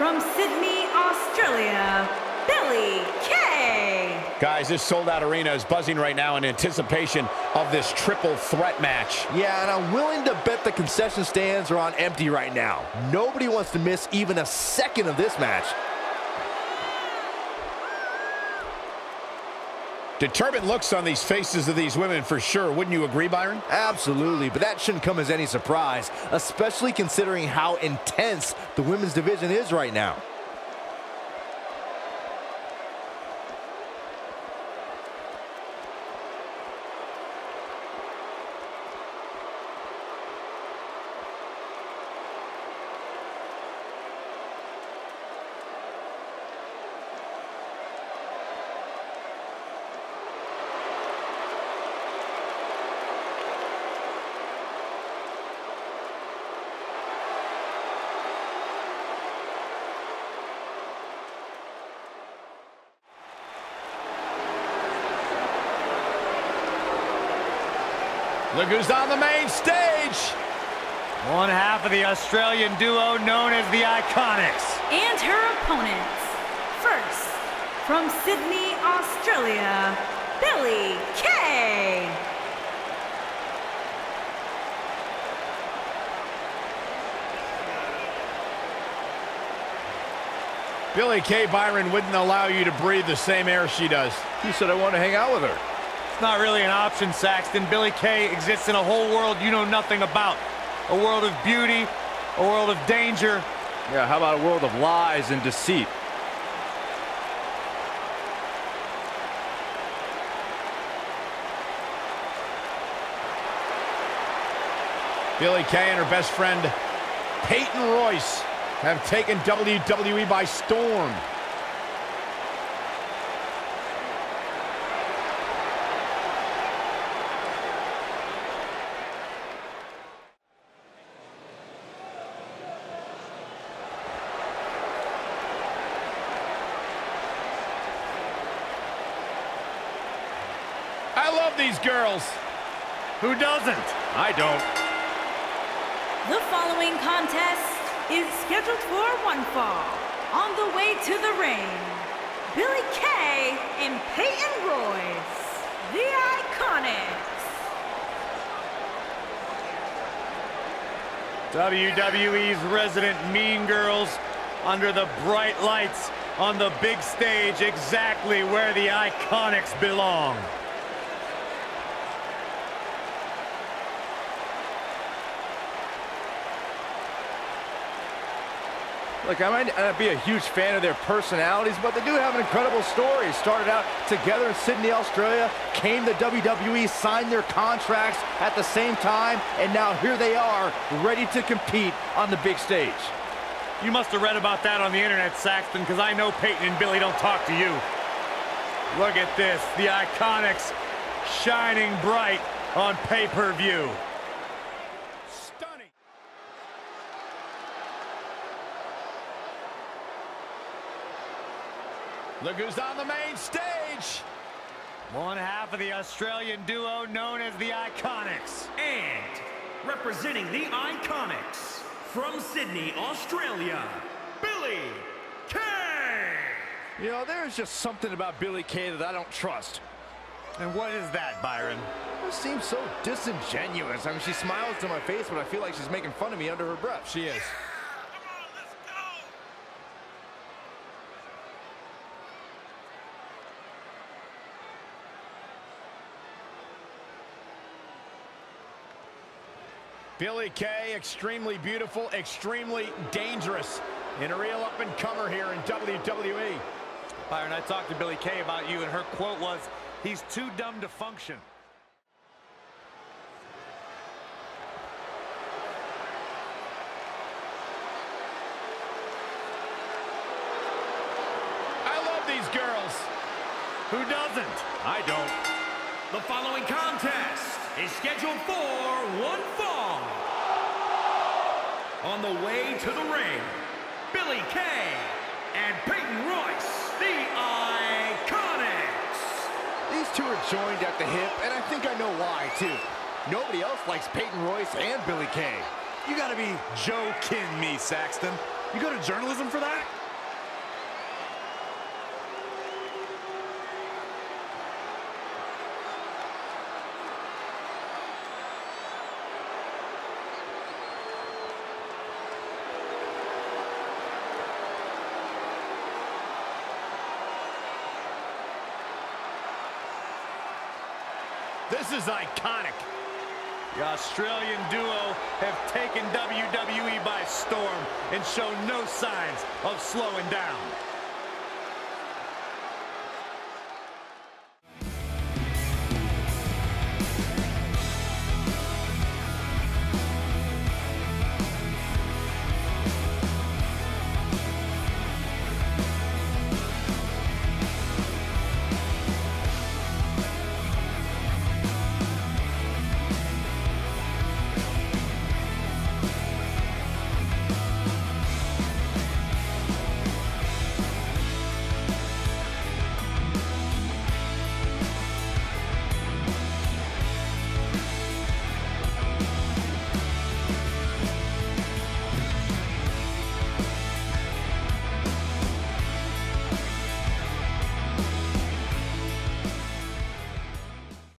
from Sydney, Australia, Billie Kay. Guys, this sold-out arena is buzzing right now in anticipation of this triple threat match. Yeah, and I'm willing to bet the concession stands are on empty right now. Nobody wants to miss even a second of this match. Determined looks on these faces of these women for sure. Wouldn't you agree, Byron? Absolutely, but that shouldn't come as any surprise, especially considering how intense the women's division is right now. Look who's on the main stage. One half of the Australian duo known as the Iconics. And her opponents. First, from Sydney, Australia, Billie Kay. Billie Kay Byron wouldn't allow you to breathe the same air she does. He said I want to hang out with her. It's not really an option, Saxton. Billie Kay exists in a whole world you know nothing about. A world of beauty, a world of danger. Yeah, how about a world of lies and deceit? Billie Kay and her best friend, Peyton Royce, have taken WWE by storm. I love these girls. Who doesn't? I don't. The following contest is scheduled for one fall. On the way to the ring, Billie Kay and Peyton Royce, the Iconics. WWE's resident Mean Girls under the bright lights on the big stage exactly where the Iconics belong. Look, I might not be a huge fan of their personalities, but they do have an incredible story. Started out together in Sydney, Australia, came to WWE, signed their contracts at the same time, and now here they are, ready to compete on the big stage. You must have read about that on the internet, Saxton, because I know Peyton and Billie don't talk to you. Look at this, the Iconics shining bright on pay-per-view. Look who's on the main stage. One half of the Australian duo known as the Iconics. And representing the Iconics from Sydney, Australia, Billie Kay. You know, there's just something about Billie Kay that I don't trust. And what is that, Byron? It seems so disingenuous. I mean, she smiles to my face, but I feel like she's making fun of me under her breath. She is. Billie Kay, extremely beautiful, extremely dangerous, and a real up-and-comer here in WWE. Byron, I talked to Billie Kay about you, and her quote was, he's too dumb to function. I love these girls. Who doesn't? I don't. The following contest is scheduled for one fall. On the way to the ring, Billie Kay and Peyton Royce, the Iconics. These two are joined at the hip, and I think I know why, too. Nobody else likes Peyton Royce and Billie Kay. You gotta be Joe kidding me, Saxton. You go to journalism for that? This is iconic. The Australian duo have taken WWE by storm and show no signs of slowing down.